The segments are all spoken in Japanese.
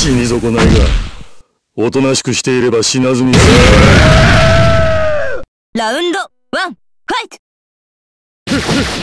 死に損ないがおとなしくしていれば死なずにラウンドワンファイト!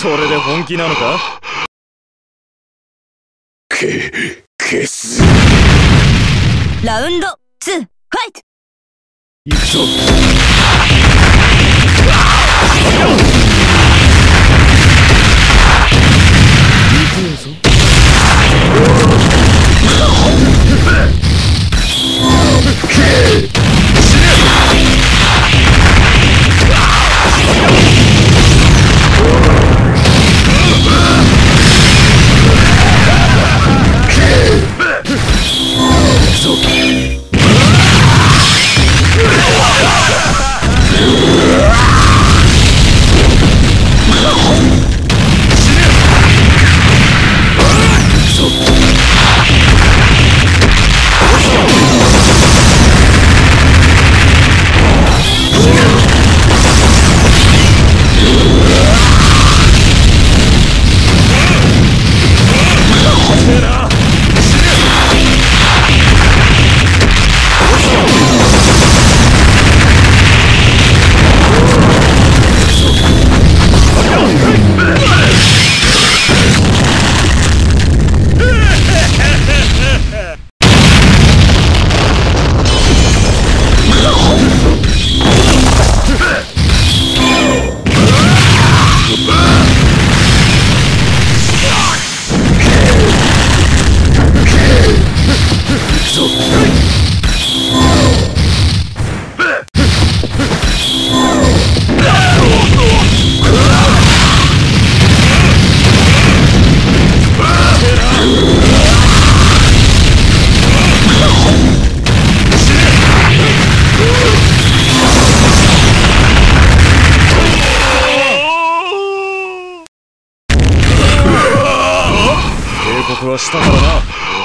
それで本気なのか？け消すラウンドツーファイト。行くぞ心したからな。